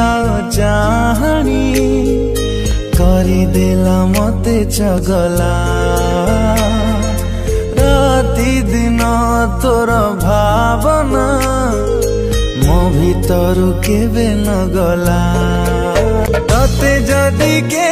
দাও জাহানি করিদেলা মতে চগলা রাতি দিন তোর ভাবনা মো ভিতরু কেবে নগলা তোতে যদি কে